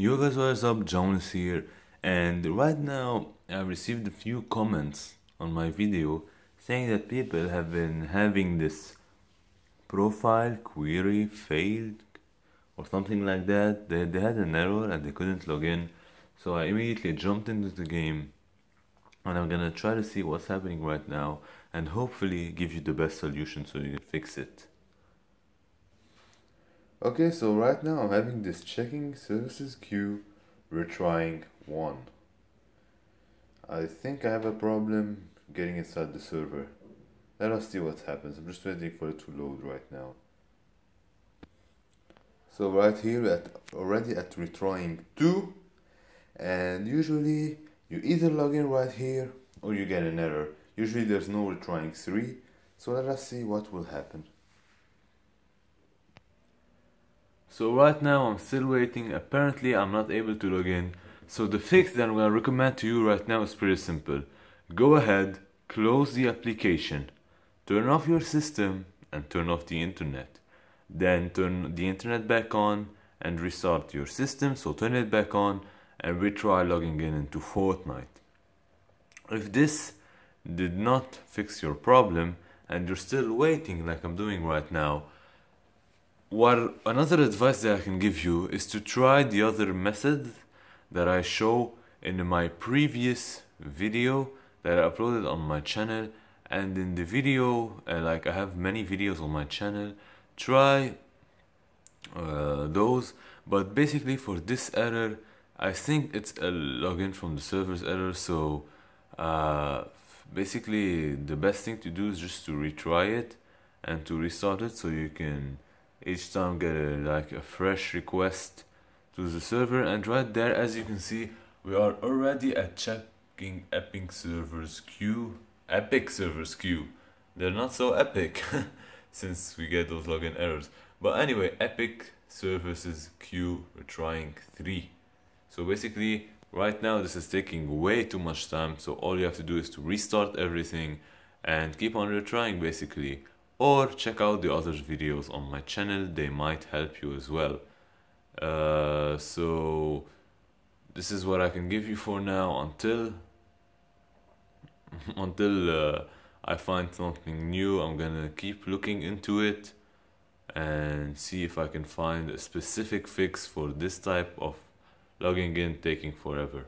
Yo guys, what is up? JAWneS here, and right now I received a few comments on my video saying that people have been having this profile query failed or something like that. They, they had an error and they couldn't log in, so I immediately jumped into the game and I'm gonna try to see what's happening right now and hopefully give you the best solution so you can fix it. Okay, so right now I'm having this checking services queue retrying one. I think I have a problem getting inside the server. Let us see what happens. I'm just waiting for it to load right now. So right here at already at retrying 2 and usually you either log in right here or you get an error. Usually there's no retrying 3 so let us see what will happen. So right now I'm still waiting, apparently I'm not able to log in. So the fix that I'm gonna recommend to you right now is pretty simple. Go ahead, close the application, turn off your system and turn off the internet. Then turn the internet back on and restart your system, so turn it back on and retry logging in into Fortnite. If this did not fix your problem and you're still waiting like I'm doing right now, what another advice that I can give you is to try the other method that I show in my previous video that I uploaded on my channel. And in the video uh, like I have many videos on my channel try uh, those. But basically for this error I think it's a login from the server's error. So uh, basically the best thing to do is just to retry it and to restart it so you can each time get a, like a fresh request to the server and right there as you can see we are already at checking epic servers queue epic servers queue they're not so epic since we get those login errors. But anyway epic services queue retrying 3 so basically right now this is taking way too much time so all you have to do is to restart everything and keep on retrying basically or check out the other videos on my channel they might help you as well. Uh, so this is what I can give you for now until until uh, I find something new I'm gonna keep looking into it and see if I can find a specific fix for this type of logging in taking forever